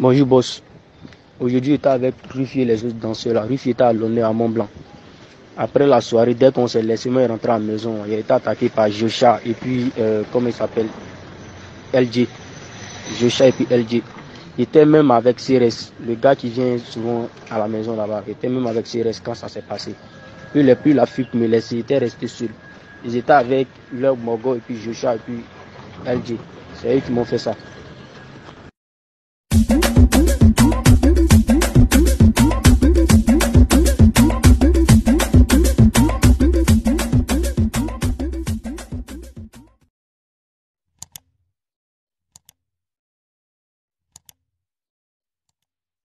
Bonjour boss. Aujourd'hui, j'étais avec Ruffier les autres danseurs là. Ruffier était à l'honneur à Mont Blanc. Après la soirée, dès qu'on s'est laissé, moi, rentrer à la maison. Il a été attaqué par Jocha et puis, euh, comment il s'appelle? LG. Jocha et puis LG. Il était même avec CRS, le gars qui vient souvent à la maison là-bas. Il était même avec CRS quand ça s'est passé. Puis, il a pris la fuite me laisser, il était resté seul. Ils étaient avec leur Mogo et puis Jocha et puis LG. C'est eux qui m'ont fait ça.